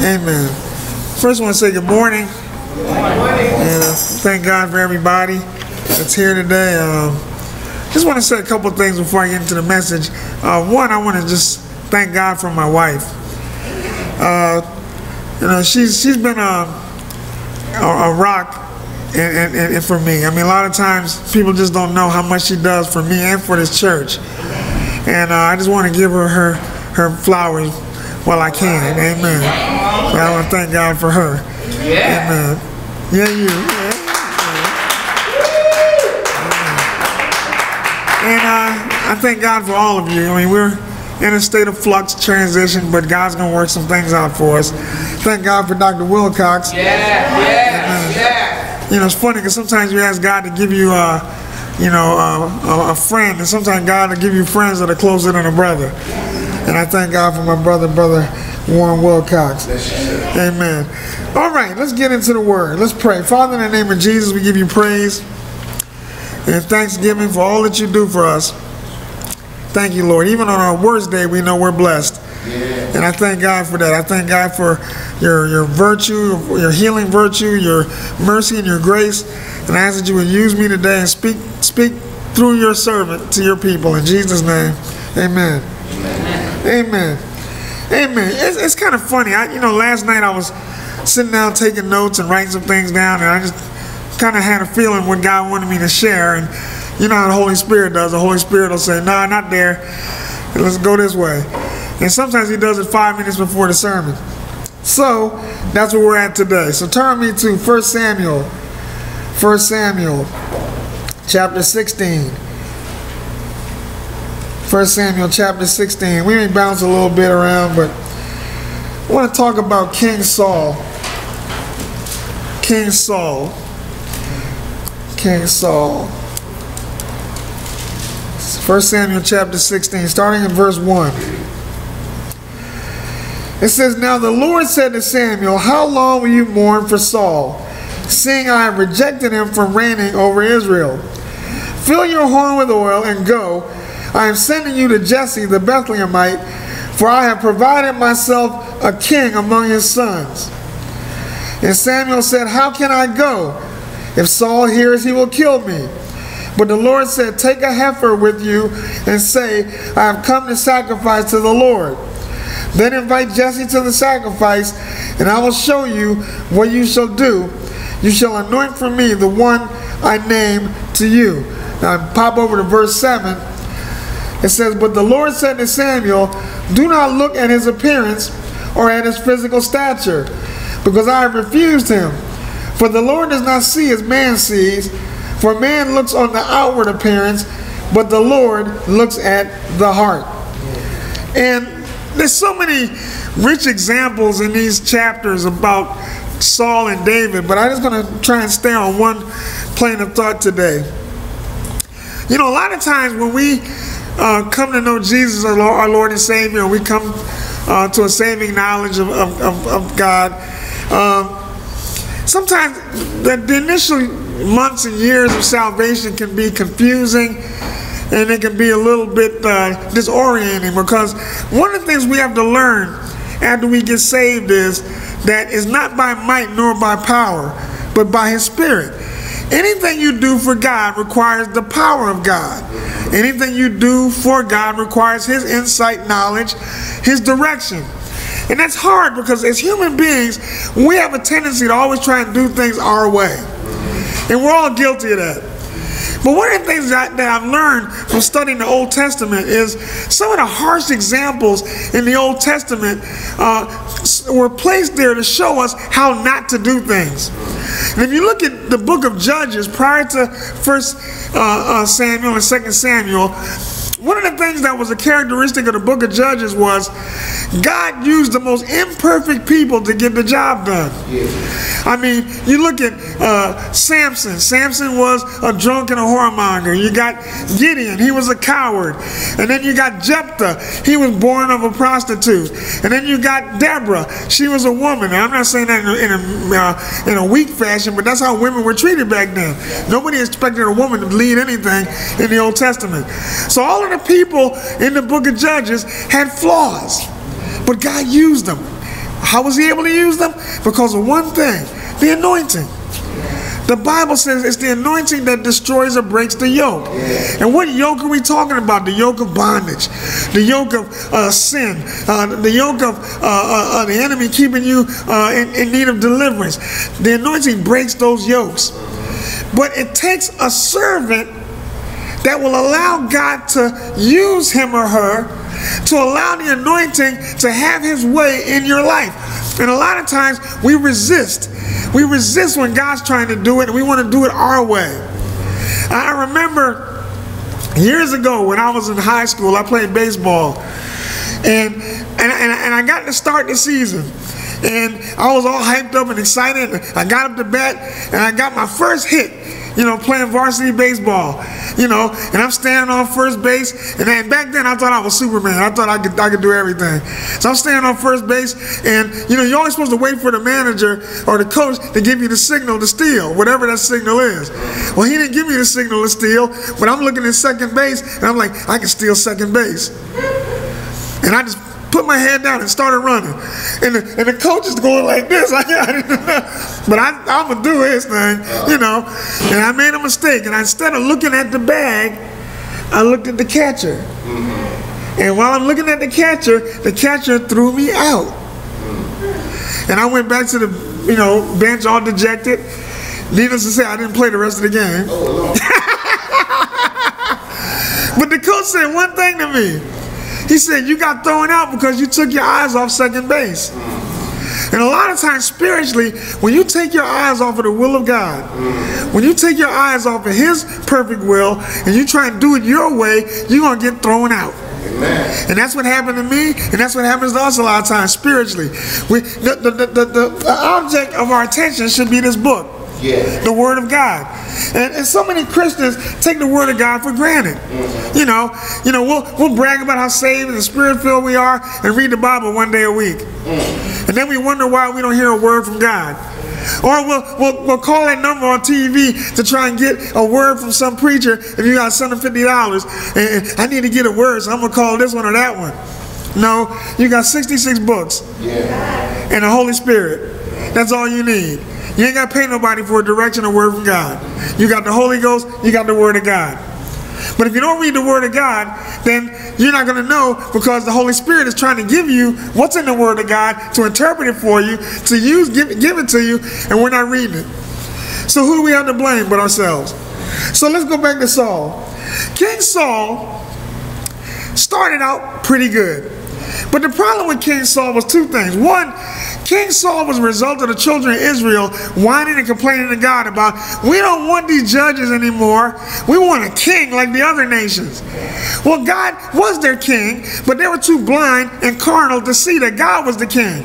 Amen. First, I want to say good morning. And uh, thank God for everybody that's here today. Um, just want to say a couple things before I get into the message. Uh, one, I want to just thank God for my wife. Uh, you know, she's she's been a a, a rock and, and, and for me. I mean, a lot of times people just don't know how much she does for me and for this church. And uh, I just want to give her her her flowers while I can. Amen. So I want to thank God for her. Amen. Yeah, you. Yeah. And uh, I thank God for all of you. I mean, we're in a state of flux transition, but God's going to work some things out for us. Thank God for Dr. Wilcox. Yeah, yeah, yeah. You know, it's funny because sometimes you ask God to give you, uh, you know, uh, a, a friend, and sometimes God will give you friends that are closer than a brother. And I thank God for my brother, brother Warren Wilcox. Amen. All right, let's get into the word. Let's pray. Father, in the name of Jesus, we give you praise and thanksgiving for all that you do for us. Thank you, Lord. Even on our worst day, we know we're blessed. And I thank God for that. I thank God for your, your virtue, your healing virtue, your mercy and your grace. And I ask that you would use me today and speak speak through your servant to your people. In Jesus' name, amen. Amen. Amen. It's, it's kind of funny. I, you know, last night I was sitting down taking notes and writing some things down, and I just kind of had a feeling what God wanted me to share. And you know how the Holy Spirit does. The Holy Spirit will say, "No, nah, not there. Let's go this way." And sometimes He does it five minutes before the sermon. So that's where we're at today. So turn me to 1 Samuel. 1 Samuel, chapter 16. 1 Samuel chapter 16. We may bounce a little bit around, but I want to talk about King Saul. King Saul. King Saul. 1 Samuel chapter 16, starting in verse 1. It says, Now the Lord said to Samuel, How long will you mourn for Saul, seeing I have rejected him from reigning over Israel? Fill your horn with oil and go. I am sending you to Jesse the Bethlehemite, for I have provided myself a king among his sons. And Samuel said, How can I go? If Saul hears, he will kill me. But the Lord said, Take a heifer with you and say, I have come to sacrifice to the Lord. Then invite Jesse to the sacrifice, and I will show you what you shall do. You shall anoint for me the one I name to you. Now pop over to verse 7. It says, But the Lord said to Samuel, Do not look at his appearance or at his physical stature, because I have refused him. For the Lord does not see as man sees, for man looks on the outward appearance, but the Lord looks at the heart. And there's so many rich examples in these chapters about Saul and David, but I'm just going to try and stay on one plane of thought today. You know, a lot of times when we uh, come to know Jesus, our Lord, our Lord and Savior, and we come uh, to a saving knowledge of, of, of, of God, um, sometimes the, the initial months and years of salvation can be confusing and it can be a little bit uh, disorienting because one of the things we have to learn after we get saved is that it's not by might nor by power, but by His Spirit. Anything you do for God requires the power of God. Anything you do for God requires His insight, knowledge, His direction. And that's hard because as human beings, we have a tendency to always try and do things our way. And we're all guilty of that. But one of the things that, that, I've learned from studying the Old Testament is some of the harsh examples in the Old Testament uh, were placed there to show us how not to do things. And if you look at the book of Judges prior to First uh, uh, Samuel and Second Samuel, one of the things that was a characteristic of the book of Judges was God used the most imperfect people to get the job done. I mean, you look at uh, Samson. Samson was a drunk and a whoremonger. You got Gideon. He was a coward. And then you got Jephthah. He was born of a prostitute. And then you got Deborah. She was a woman. And I'm not saying that in a, in a, uh, in a weak fashion, but that's how women were treated back then. Nobody expected a woman to lead anything in the Old Testament. So all of the people in the book of Judges had flaws, but God used them. How was he able to use them? Because of one thing the anointing. The Bible says it's the anointing that destroys or breaks the yoke. And what yoke are we talking about? The yoke of bondage, the yoke of uh, sin, uh, the yoke of uh, uh, uh the enemy keeping you uh, in, in need of deliverance. The anointing breaks those yokes. But it takes a servant that will allow God to use him or her to allow the anointing to have his way in your life. And a lot of times we resist. We resist when God's trying to do it and we want to do it our way. I remember years ago when I was in high school, I played baseball. And, and, and, and I got to start the season. And I was all hyped up and excited. I got up to bat and I got my first hit you know, playing varsity baseball, you know, and I'm standing on first base. And then back then I thought I was Superman. I thought I could, I could do everything. So I'm standing on first base, and you know, you're always supposed to wait for the manager or the coach to give you the signal to steal, whatever that signal is. Well, he didn't give me the signal to steal, but I'm looking at second base, and I'm like, I can steal second base. And I just put my head down and started running. And the, and the coach is going like this. Like, but I, I'm going to do his thing, you know. And I made a mistake. And instead of looking at the bag, I looked at the catcher. Mm-hmm. And while I'm looking at the catcher, the catcher threw me out. And I went back to the, you know, bench all dejected. Needless to say, I didn't play the rest of the game. Oh, but the coach said one thing to me. He said, You got thrown out because you took your eyes off second base. And a lot of times, spiritually, when you take your eyes off of the will of God, when you take your eyes off of His perfect will, and you try and do it your way, you're going to get thrown out. Amen. And that's what happened to me, and that's what happens to us a lot of times spiritually. We, the, the, the, the, the object of our attention should be this book. The Word of God. And, and, so many Christians take the Word of God for granted. Mm-hmm. You know, you know, we'll, we'll brag about how saved and spirit filled we are and read the Bible one day a week. Mm-hmm. And then we wonder why we don't hear a word from God. Or we'll, we'll, we'll call that number on TV to try and get a word from some preacher if you got $750 and I need to get a word, so I'm going to call this one or that one. No, you got 66 books yeah. and the Holy Spirit. That's all you need. You ain't got to pay nobody for a direction or word from God. You got the Holy Ghost, you got the Word of God. But if you don't read the Word of God, then you're not going to know because the Holy Spirit is trying to give you what's in the Word of God to interpret it for you, to use, give, give it to you, and we're not reading it. So who do we have to blame but ourselves? So let's go back to Saul. King Saul started out pretty good. But the problem with King Saul was two things. One, King Saul was a result of the children of Israel whining and complaining to God about, we don't want these judges anymore. We want a king like the other nations. Well, God was their king, but they were too blind and carnal to see that God was the king.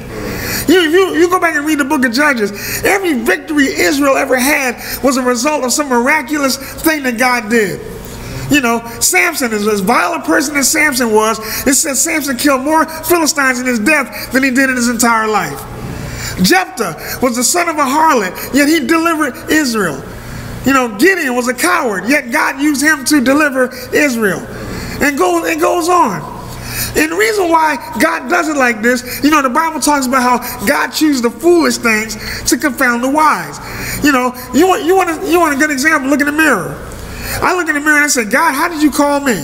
You, you, you go back and read the book of Judges. Every victory Israel ever had was a result of some miraculous thing that God did. You know, Samson is as vile a person as Samson was. It says Samson killed more Philistines in his death than he did in his entire life. Jephthah was the son of a harlot, yet he delivered Israel. You know, Gideon was a coward, yet God used him to deliver Israel. And goes, it goes on. And the reason why God does it like this, you know, the Bible talks about how God chooses the foolish things to confound the wise. You know, you want you want a, you want a good example? Look in the mirror. I look in the mirror and I say, God, how did you call me?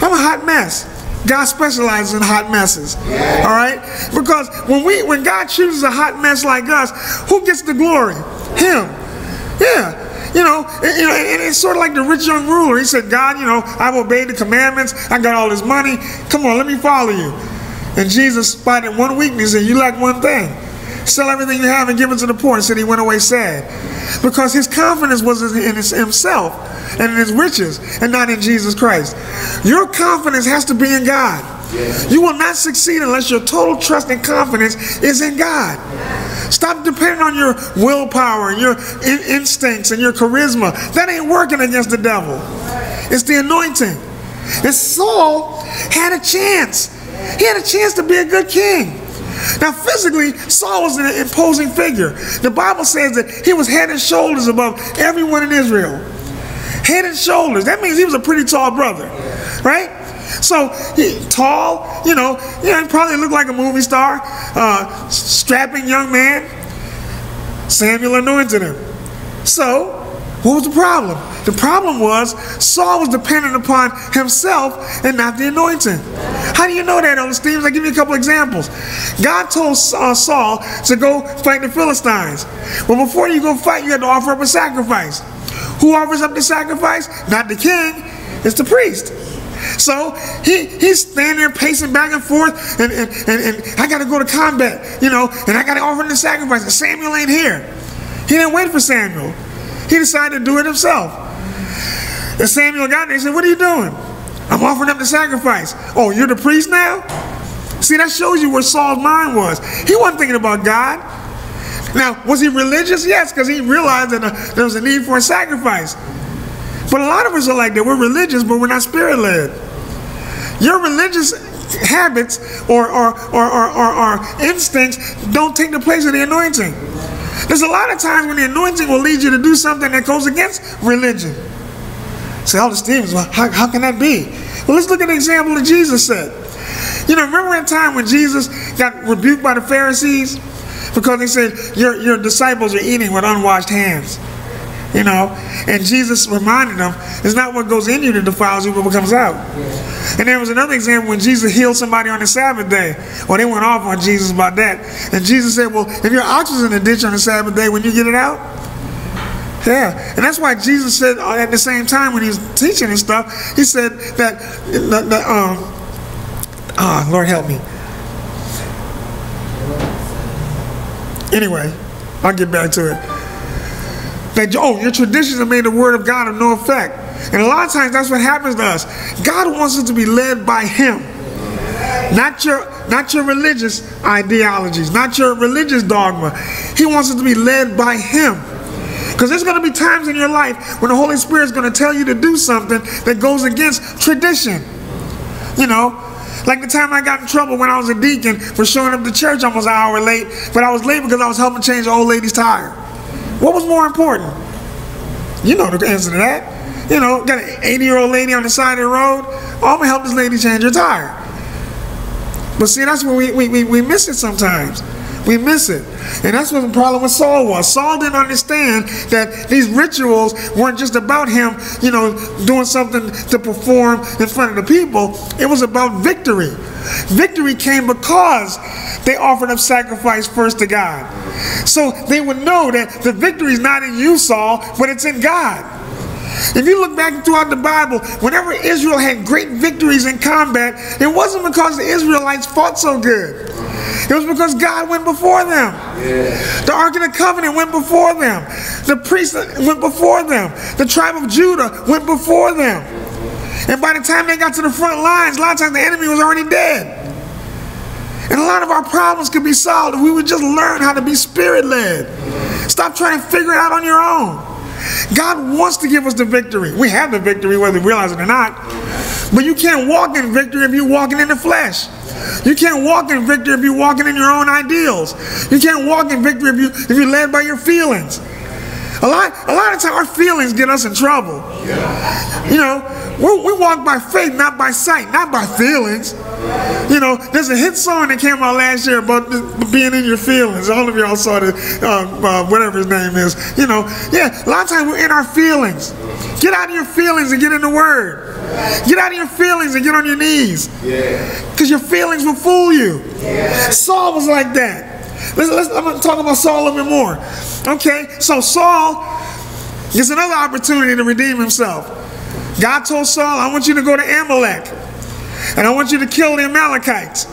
I'm a hot mess. God specializes in hot messes. All right? Because when we when God chooses a hot mess like us, who gets the glory? Him. Yeah. You know, you know, it's sort of like the rich young ruler. He said, God, you know, I've obeyed the commandments. I got all this money. Come on, let me follow you. And Jesus spotted one weakness and you lack one thing. Sell everything you have and give it to the poor. And said he went away sad. Because his confidence was in himself and in his riches and not in Jesus Christ. Your confidence has to be in God. You will not succeed unless your total trust and confidence is in God. Stop depending on your willpower and your in instincts and your charisma. That ain't working against the devil. It's the anointing. And Saul had a chance. He had a chance to be a good king. Now, physically, Saul was an imposing figure. The Bible says that he was head and shoulders above everyone in Israel. Head and shoulders. That means he was a pretty tall brother, right? So he, tall, you know, he probably looked like a movie star, uh, strapping young man. Samuel anointed him. So, what was the problem? The problem was Saul was dependent upon himself and not the anointing. How do you know that, Stevens? I'll give you a couple examples. God told uh, Saul to go fight the Philistines. But before you go fight, you had to offer up a sacrifice. Who offers up the sacrifice? Not the king, it's the priest. So he, he's standing there pacing back and forth, and, and, and, and I got to go to combat, you know, and I got to offer the sacrifice. And Samuel ain't here. He didn't wait for Samuel. He decided to do it himself. And Samuel got there. He said, What are you doing? I'm offering up the sacrifice. Oh, you're the priest now? See, that shows you where Saul's mind was. He wasn't thinking about God. Now, was he religious? Yes, because he realized that uh, there was a need for a sacrifice. But a lot of us are like that. We're religious, but we're not spirit led. Your religious habits or, or, or, or, or, instincts don't take the place of the anointing. There's a lot of times when the anointing will lead you to do something that goes against religion. Say, Elder Stevens, well, how, how can that be? Well, let's look at an example that Jesus said. You know, remember that time when Jesus got rebuked by the Pharisees? Because they said, your, your disciples are eating with unwashed hands. You know, and Jesus reminded them, it's not what goes in you that defiles you, but what comes out. And there was another example when Jesus healed somebody on the Sabbath day. Well, they went off on Jesus about that. And Jesus said, Well, if your ox is in the ditch on the Sabbath day, when you get it out? Yeah. And that's why Jesus said uh, at the same time when he was teaching and stuff, he said that, the, the, um, ah, Lord help me. Anyway, I'll get back to it. That, oh, your traditions have made the word of God of no effect. And a lot of times that's what happens to us. God wants us to be led by Him. Not your, not your religious ideologies, not your religious dogma. He wants us to be led by Him. Because there's going to be times in your life when the Holy Spirit is going to tell you to do something that goes against tradition. You know, like the time I got in trouble when I was a deacon for showing up to church almost an hour late, but I was late because I was helping change the old lady's tire. What was more important? You know the answer to that. You know, got an 80 year old lady on the side of the road. Oh, I'm gonna help this lady change her tire. But see, that's where we, we, we, we miss it sometimes. We miss it. And that's what the problem with Saul was. Saul didn't understand that these rituals weren't just about him, you know, doing something to perform in front of the people. It was about victory. Victory came because they offered up sacrifice first to God. So they would know that the victory is not in you, Saul, but it's in God. If you look back throughout the Bible, whenever Israel had great victories in combat, it wasn't because the Israelites fought so good. It was because God went before them. Yeah. The Ark of the Covenant went before them. The priests went before them. The tribe of Judah went before them. And by the time they got to the front lines, a lot of times the enemy was already dead. And a lot of our problems could be solved if we would just learn how to be spirit led. Stop trying to figure it out on your own. God wants to give us the victory. We have the victory whether we realize it or not. But you can't walk in victory if you're walking in the flesh. You can't walk in victory if you're walking in your own ideals. You can't walk in victory if, you, if you're led by your feelings. A lot, a lot of times our feelings get us in trouble. You know, we, we walk by faith, not by sight, not by feelings. You know, there's a hit song that came out last year about being in your feelings. All of y'all saw the, uh, uh, whatever his name is. You know, yeah, a lot of times we're in our feelings. Get out of your feelings and get in the Word. Get out of your feelings and get on your knees. Because your feelings will fool you. Saul was like that. Let's, let's, I'm going to talk about Saul a little bit more. Okay, so Saul gets another opportunity to redeem himself. God told Saul, I want you to go to Amalek and I want you to kill the Amalekites.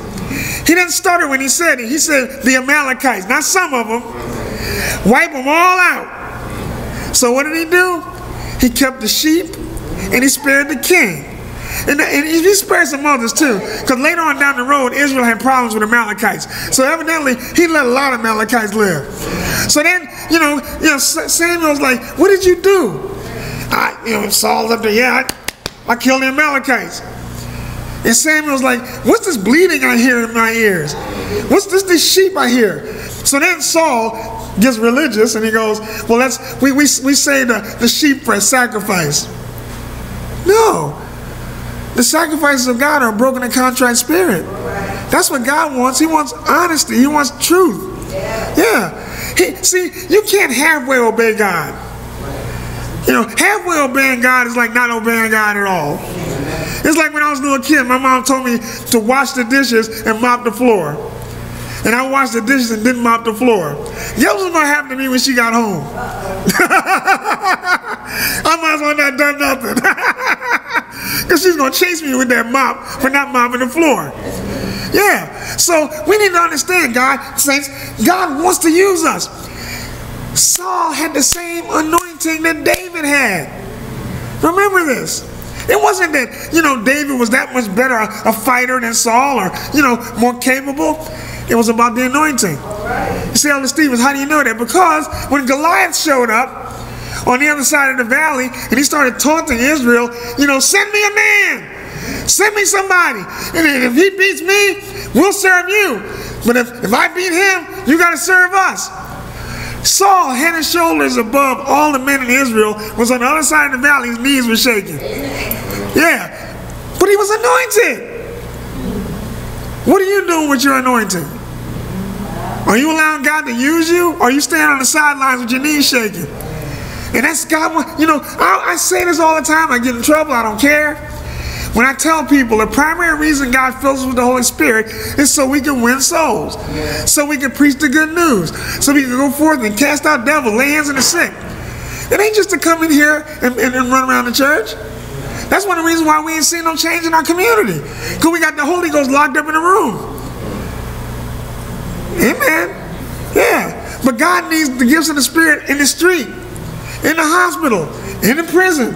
He didn't stutter when he said it. He said the Amalekites, not some of them. Wipe them all out. So what did he do? He kept the sheep and he spared the king. And, and he spared some others too, because later on down the road, Israel had problems with the Amalekites. So evidently, he let a lot of Amalekites live. So then, you know, you know, Samuel's like, "What did you do?" I, you know, Saul's up there, yeah, I, I killed the Amalekites. And Samuel's like, "What's this bleeding I hear in my ears? What's this this sheep I hear?" So then Saul gets religious and he goes, "Well, let's we we we say the the sheep for a sacrifice." No, The sacrifices of God are a broken and contrite spirit. That's what God wants. He wants honesty. He wants truth. Yeah. He, see, you can't halfway obey God. You know, halfway obeying God is like not obeying God at all. It's like when I was a little kid, my mom told me to wash the dishes and mop the floor. And I washed the dishes and didn't mop the floor. Guess what's gonna happen to me when she got home? I might as well not done nothing. Because she's gonna chase me with that mop for not mopping the floor. Yeah. So we need to understand, God, saints, God wants to use us. Saul had the same anointing that David had. Remember this. It wasn't that, you know, David was that much better a, a fighter than Saul or, you know, more capable. It was about the anointing. You see, Elder Stevens, how do you know that? Because when Goliath showed up on the other side of the valley and he started taunting Israel, you know, send me a man. Send me somebody. And if he beats me, we'll serve you. But if, if I beat him, you got to serve us. Saul, head and shoulders above all the men in Israel, was on the other side of the valley. His knees were shaking. Yeah. But he was anointed. What are you doing with your anointing? Are you allowing God to use you? Or are you standing on the sidelines with your knees shaking? And that's God. You know, I, I say this all the time. I get in trouble. I don't care. When I tell people the primary reason God fills us with the Holy Spirit is so we can win souls, so we can preach the good news, so we can go forth and cast out devils, lay hands on the sick. It ain't just to come in here and, and, and run around the church. That's one of the reasons why we ain't seen no change in our community. Because we got the Holy Ghost locked up in a room. Amen. Yeah. But God needs the gifts of the Spirit in the street, in the hospital, in the prison.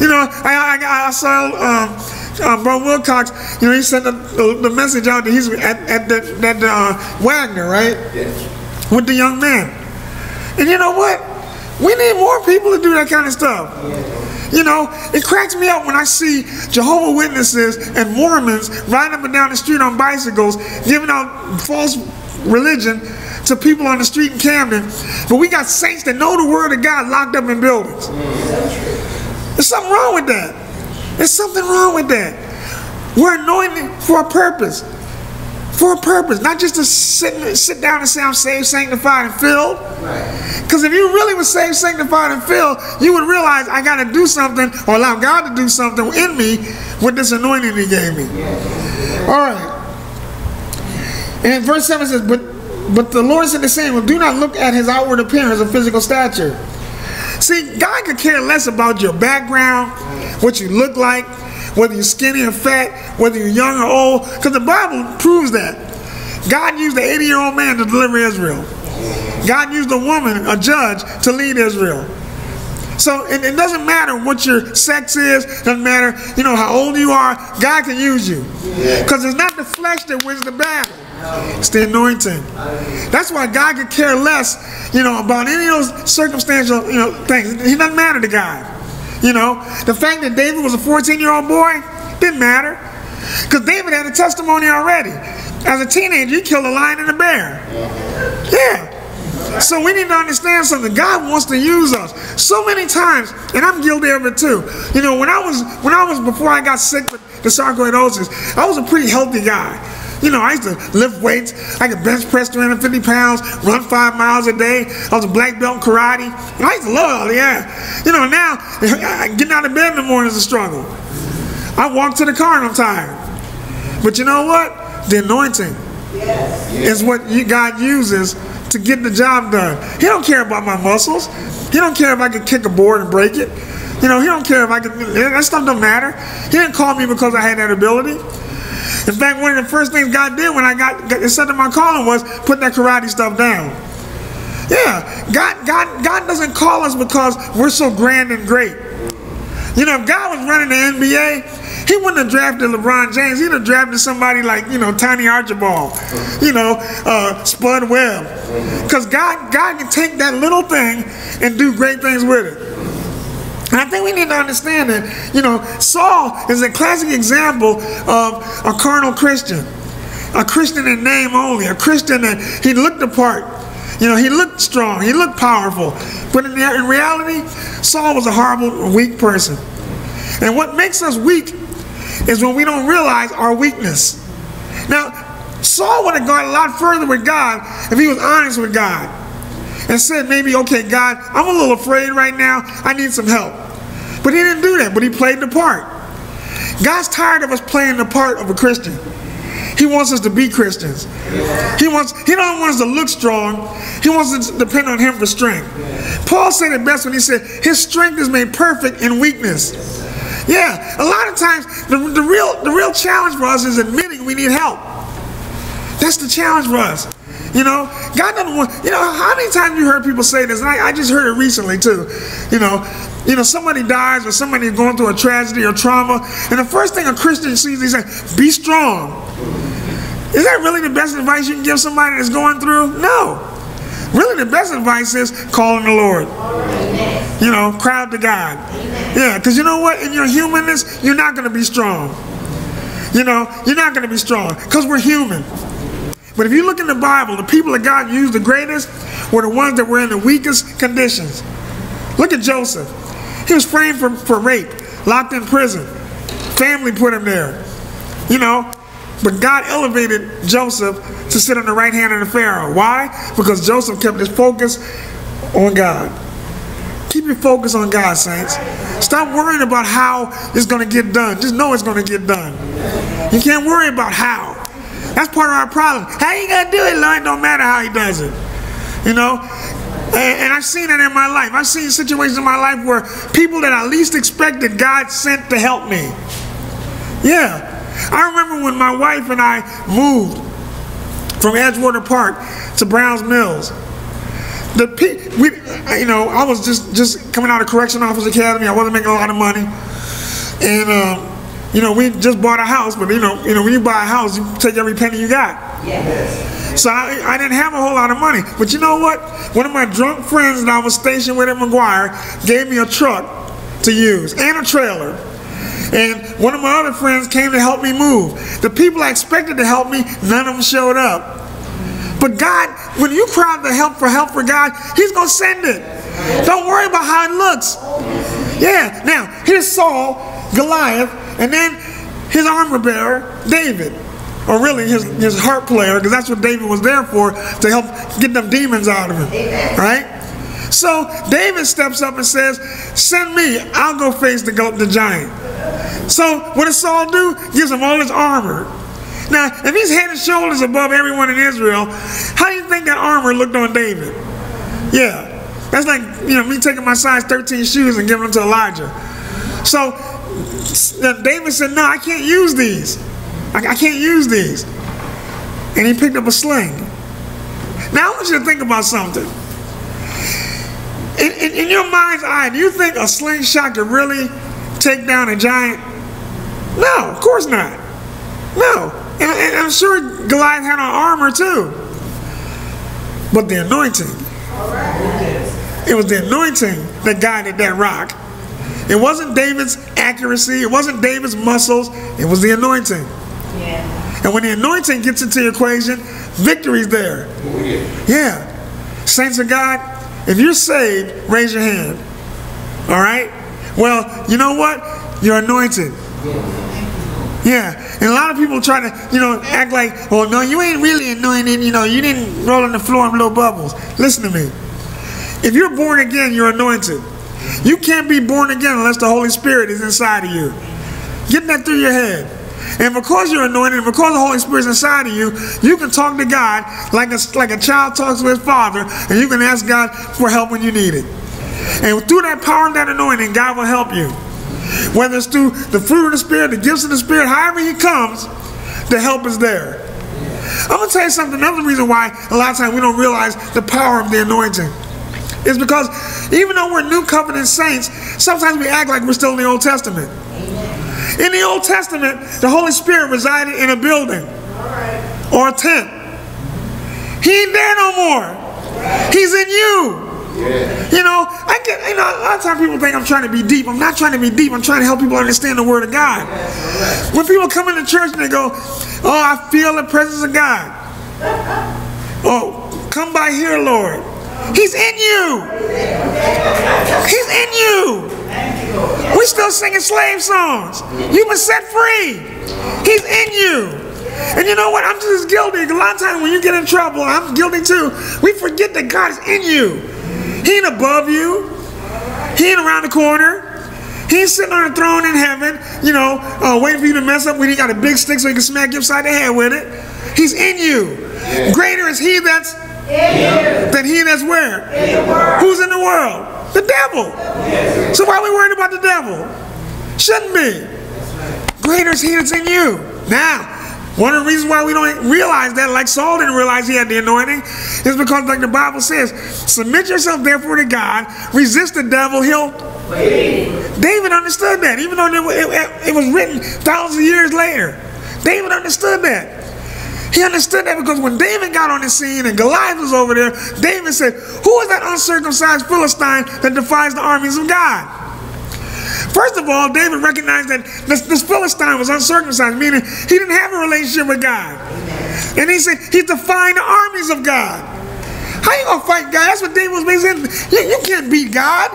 You know, I, I, I saw um, uh, Bro Wilcox, you know, he sent the, the, the message out that he's at, at the, that uh, Wagner, right? Yes. With the young man. And you know what? We need more people to do that kind of stuff. You know, it cracks me up when I see Jehovah Witnesses and Mormons riding up and down the street on bicycles, giving out false religion to people on the street in Camden. But we got saints that know the word of God locked up in buildings. There's something wrong with that. There's something wrong with that. We're anointed for a purpose. For a purpose, not just to sit, sit down and say, I'm saved, sanctified, and filled. Because if you really were saved, sanctified, and filled, you would realize I got to do something or allow God to do something in me with this anointing He gave me. All right. And verse 7 says, But but the Lord said the Samuel, do not look at his outward appearance of physical stature. See, God could care less about your background, what you look like, whether you're skinny or fat, whether you're young or old, because the Bible proves that. God used the 80 year old man to deliver Israel. God used a woman, a judge, to lead Israel. So it, it, doesn't matter what your sex is, it doesn't matter, you know, how old you are, God can use you. Because it's not the flesh that wins the battle. It's the anointing. That's why God could care less, you know, about any of those circumstantial, you know, things. He doesn't matter to God. You know, the fact that David was a 14 year old boy didn't matter. Because David had a testimony already. As a teenager, he killed a lion and a bear. Yeah. So we need to understand something. God wants to use us. So many times, and I'm guilty of it too. You know, when I was when I was before I got sick with the sarcoidosis, I was a pretty healthy guy. You know, I used to lift weights. I could bench press 350 pounds, run five miles a day. I was a black belt in karate. I used to love yeah. You know, now getting out of bed in the morning is a struggle. I walk to the car and I'm tired. But you know what? The anointing yes. is what you, God uses to get the job done. He don't care about my muscles. He don't care if I can kick a board and break it. You know, he don't care if I can. That stuff don't matter. He didn't call me because I had that ability. In fact, one of the first things God did when I got, got accepted my calling was put that karate stuff down. Yeah, God, God, God doesn't call us because we're so grand and great. You know, if God was running the NBA, he wouldn't have drafted LeBron James. He'd have drafted somebody like, you know, Tiny Archibald, you know, uh, Spud Webb. Because God, God can take that little thing and do great things with it. And I think we need to understand that, you know, Saul is a classic example of a carnal Christian. A Christian in name only, a Christian that he looked the part. You know, he looked strong, he looked powerful. But in, in reality, Saul was a horrible, weak person. And what makes us weak is when we don't realize our weakness. Now, Saul would have gone a lot further with God if he was honest with God and said, maybe, okay, God, I'm a little afraid right now. I need some help. But he didn't do that, but he played the part. God's tired of us playing the part of a Christian. He wants us to be Christians. He wants he don't want us to look strong. He wants us to depend on him for strength. Paul said it best when he said, his strength is made perfect in weakness. Yeah, a lot of times the, the real the real challenge for us is admitting we need help. That's the challenge for us. You know, God doesn't want, you know, how many times you heard people say this? And I, I just heard it recently too. You know, you know, somebody dies or somebody's going through a tragedy or trauma, and the first thing a Christian sees, they say, be strong. Is that really the best advice you can give somebody that's going through? No. Really, the best advice is calling the Lord. You know, cry out to God. Yeah, because you know what? In your humanness, you're not going to be strong. You know, you're not going to be strong because we're human. But if you look in the Bible, the people that God used the greatest were the ones that were in the weakest conditions. Look at Joseph. He was framed for, for rape, locked in prison. Family put him there. You know, but God elevated Joseph to sit on the right hand of the Pharaoh. Why? Because Joseph kept his focus on God. Keep your focus on God, saints. Stop worrying about how it's going to get done. Just know it's going to get done. You can't worry about how. That's part of our problem. How you to do it, Lord? Don't matter how he does it. You know? And, and I've seen it in my life. I've seen situations in my life where people that I least expected, God sent to help me. Yeah. I remember when my wife and I moved from Edgewater Park to Browns Mills. The we, you know, I was just just coming out of Correction Office Academy. I wasn't making a lot of money, and um, you know, we just bought a house. But you know, you know, when you buy a house, you take every penny you got. Yes. So I, I didn't have a whole lot of money. But you know what? One of my drunk friends that I was stationed with at McGuire gave me a truck to use and a trailer. And one of my other friends came to help me move. The people I expected to help me, none of them showed up. But God, when you cry out to help for help for God, He's going to send it. Don't worry about how it looks. Yeah. Now, here's Saul, Goliath, and then his armor bearer, David. Or really his, his harp player, because that's what David was there for, to help get them demons out of him. Right? So David steps up and says, Send me, I'll go face the, the giant. So what does Saul do? Gives him all his armor. Now, if he's head and shoulders above everyone in Israel, how do you think that armor looked on David? Yeah. That's like, you know, me taking my size 13 shoes and giving them to Elijah. So David said, no, I can't use these. I, I can't use these. And he picked up a sling. Now I want you to think about something. In, in, in, your mind's eye, do you think a slingshot could really take down a giant? No, of course not. No. And, and I'm sure Goliath had on armor too. But the anointing. It was the anointing that guided that rock. It wasn't David's accuracy. It wasn't David's muscles. It was the anointing. Yeah. And when the anointing gets into the equation, victory's there. Yeah. yeah. Saints of God, if you're saved, raise your hand. All right? Well, you know what? You're anointed. Yeah, and a lot of people try to, you know, act like, well, no, you ain't really anointed. You know, you didn't roll on the floor and blow bubbles. Listen to me. If you're born again, you're anointed. You can't be born again unless the Holy Spirit is inside of you. Get that through your head. And because you're anointed, because the Holy Spirit's inside of you, you can talk to God like a, like a child talks to his father, and you can ask God for help when you need it. And through that power of that anointing, God will help you. Whether it's through the fruit of the Spirit, the gifts of the Spirit, however He comes, the help is there. I'm going to tell you something. Another reason why a lot of times we don't realize the power of the anointing is because even though we're new covenant saints, sometimes we act like we're still in the Old Testament. In the Old Testament, the Holy Spirit resided in a building or a tent. He ain't there no more. He's in you. Yeah. You know, I get, you know, a lot of times people think I'm trying to be deep. I'm not trying to be deep. I'm trying to help people understand the Word of God. When people come into church and they go, Oh, I feel the presence of God. Oh, come by here, Lord. He's in you. He's in you. We still singing slave songs. You've been set free. He's in you. And you know what? I'm just guilty. A lot of times when you get in trouble, I'm guilty too. We forget that God is in you. He ain't above you. He ain't around the corner. He ain't sitting on a throne in heaven, you know, uh, waiting for you to mess up when he got a big stick so he can smack you upside the head with it. He's in you. Yeah. Greater is he that's in than he that's where? In Who's in the world? The devil. Yes. So why are we worried about the devil? Shouldn't be. Greater is he that's in you. Now, one of the reasons why we don't realize that, like Saul didn't realize he had the anointing, is because, like the Bible says, submit yourself therefore to God, resist the devil, he'll. David understood that, even though it, it, it was written thousands of years later. David understood that. He understood that because when David got on the scene and Goliath was over there, David said, Who is that uncircumcised Philistine that defies the armies of God? First of all, David recognized that this, this Philistine was uncircumcised, meaning he didn't have a relationship with God. And he said, he's defying the armies of God. How you gonna fight God? That's what David was saying. You, you can't beat God.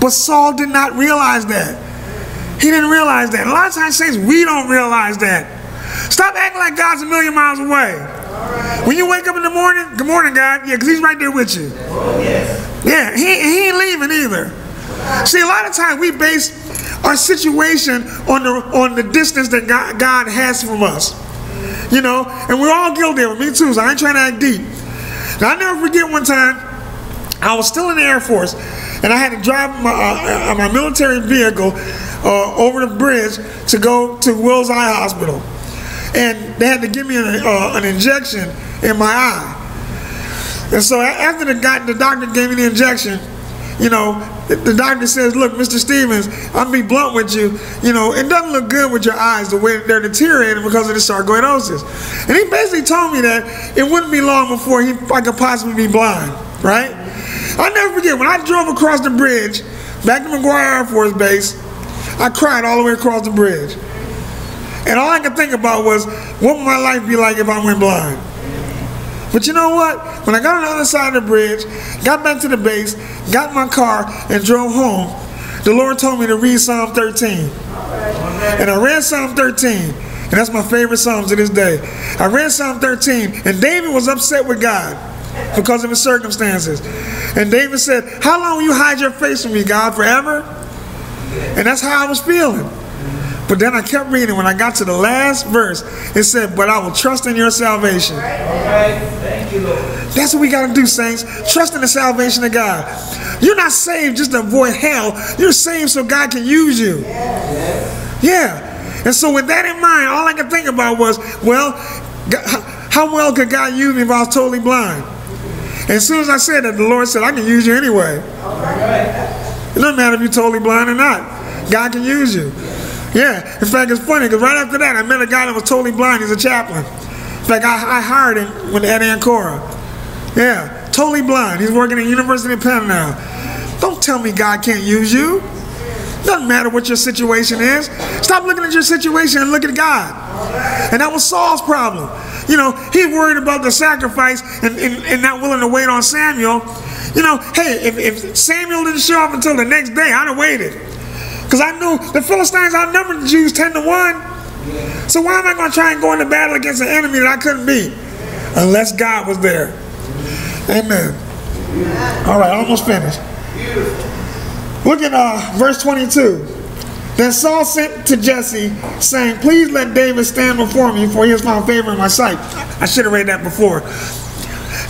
But Saul did not realize that. He didn't realize that. A lot of times, saints, we don't realize that. Stop acting like God's a million miles away. When you wake up in the morning, good morning, God. Yeah, because he's right there with you. Yeah, he, he ain't leaving either. See, a lot of times we base our situation on the on the distance that God, God has from us. You know, and we're all guilty of it. Me too, so I ain't trying to act deep. Now, I never forget one time, I was still in the Air Force, and I had to drive my, uh, uh my military vehicle uh, over the bridge to go to Wills Eye Hospital. And they had to give me an, uh, an injection in my eye. And so after the, the doctor gave me the injection, you know, the doctor says, look, Mr. Stevens, I'll be blunt with you. You know, it doesn't look good with your eyes the way they're deteriorating because of the sarcoidosis. And he basically told me that it wouldn't be long before he, I could possibly be blind, right? I'll never forget, when I drove across the bridge back to McGuire Air Force Base, I cried all the way across the bridge. And all I could think about was, what would my life be like if I went blind? But you know what? When I got on the other side of the bridge, got back to the base, got my car, and drove home, the Lord told me to read Psalm 13. And I read Psalm 13, and that's my favorite Psalm to this day. I read Psalm 13, and David was upset with God because of his circumstances. And David said, How long will you hide your face from me, God, forever? And that's how I was feeling. But then I kept reading. When I got to the last verse, it said, But I will trust in your salvation. Thank you, Lord. That's what we got to do, saints. Trust in the salvation of God. You're not saved just to avoid hell. You're saved so God can use you. Yeah. And so with that in mind, all I could think about was, well, how well could God use me if I was totally blind? And as soon as I said that, the Lord said, I can use you anyway. It doesn't matter if you're totally blind or not. God can use you. Yeah. In fact, it's funny because right after that, I met a guy that was totally blind. He's a chaplain. In fact, I, I hired him when at Ancora. Yeah. Totally blind. He's working at University of Penn now. Don't tell me God can't use you. Doesn't matter what your situation is. Stop looking at your situation and look at God. And that was Saul's problem. You know, he worried about the sacrifice and, and, and not willing to wait on Samuel. You know, hey, if, if Samuel didn't show up until the next day, I'd have waited. Because I knew the Philistines outnumbered the Jews 10 to 1. So why am I going to try and go into battle against an enemy that I couldn't beat? Unless God was there. Amen. All right, almost finished. Look at uh, verse 22. Then Saul sent to Jesse, saying, Please let David stand before me, for he has found favor in my sight. I should have read that before.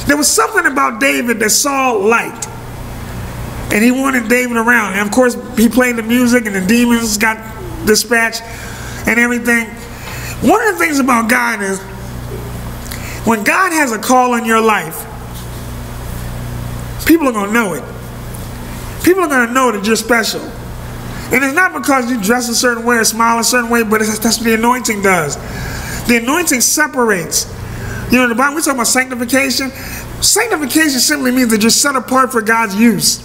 There was something about David that Saul liked and he wanted David around. And of course, he played the music, and the demons got dispatched and everything. One of the things about God is when God has a call in your life, people are going to know it. People are going to know that you're special. And it's not because you dress a certain way or smile a certain way, but that's what the anointing does. The anointing separates. You know, the Bible, we talk about sanctification. Sanctification simply means that you're set apart for God's use.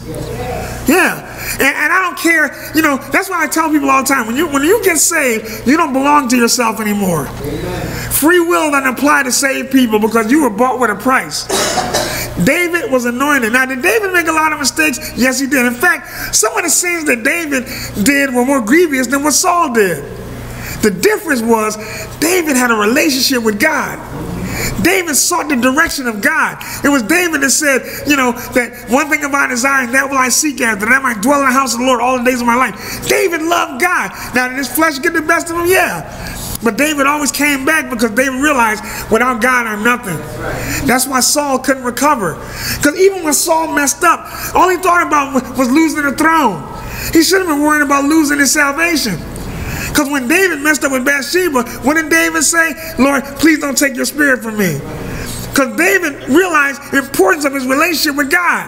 Yeah. And, and, I don't care, you know, that's why I tell people all the time when you when you get saved, you don't belong to yourself anymore. Free will doesn't apply to save people because you were bought with a price. David was anointed. Now, did David make a lot of mistakes? Yes, he did. In fact, some of the sins that David did were more grievous than what Saul did. The difference was David had a relationship with God. David sought the direction of God. It was David that said, you know, that one thing about desire, that will I seek after, that I might dwell in the house of the Lord all the days of my life. David loved God. Now, did his flesh get the best of him? Yeah. But David always came back because David realized without God I'm nothing. That's why Saul couldn't recover. Because even when Saul messed up, all he thought about was losing the throne. He should have been worrying about losing his salvation. Because when David messed up with Bathsheba, what did David say? Lord, please don't take your spirit from me. Because David realized the importance of his relationship with God.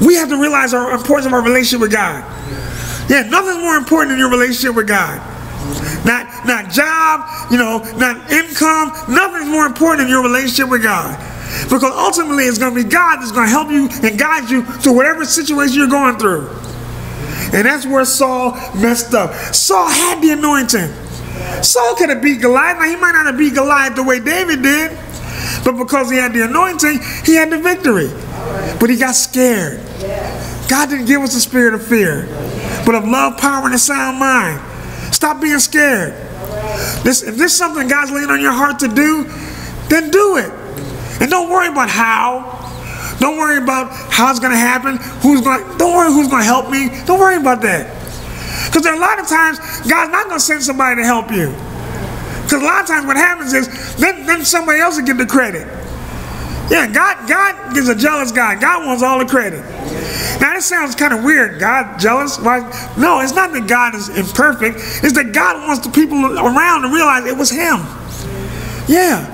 We have to realize our importance of our relationship with God. Yeah, nothing's more important than your relationship with God. Not, not job, you know, not income. Nothing's more important than your relationship with God. Because ultimately it's going to be God that's going to help you and guide you through whatever situation you're going through. And that's where Saul messed up. Saul had the anointing. Saul could have beat Goliath. Now, he might not have beat Goliath the way David did, but because he had the anointing, he had the victory. But he got scared. God didn't give us a spirit of fear, but of love, power, and a sound mind. Stop being scared. This, if this is something God's laying on your heart to do, then do it. And don't worry about how. Don't worry about how it's going to happen. Who's going? Don't worry who's going to help me. Don't worry about that. Because there are a lot of times God's not going to send somebody to help you. Because a lot of times what happens is then, then somebody else will get the credit. Yeah, God, God is a jealous God. God wants all the credit. Now that sounds kind of weird. God jealous? Why? No, it's not that God is imperfect. It's that God wants the people around to realize it was Him. Yeah.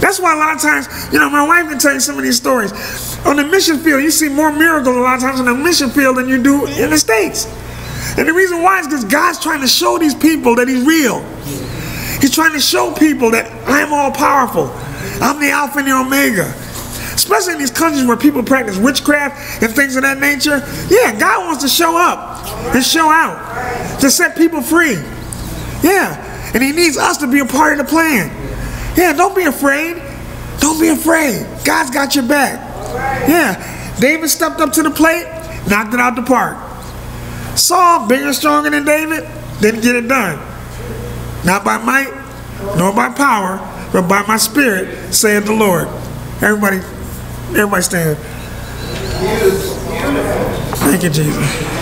That's why a lot of times, you know, my wife can tell you some of these stories. On the mission field, you see more miracles a lot of times on the mission field than you do in the States. And the reason why is because God's trying to show these people that He's real. He's trying to show people that I'm all powerful. I'm the Alpha and the Omega. Especially in these countries where people practice witchcraft and things of that nature. Yeah, God wants to show up and show out to set people free. Yeah, and He needs us to be a part of the plan. Yeah, don't be afraid. Don't be afraid. God's got your back. Yeah, David stepped up to the plate, knocked it out the park. Saul, bigger stronger than David, didn't get it done. Not by might, nor by power, but by my spirit, saith the Lord. Everybody, everybody stand. Thank you, Jesus.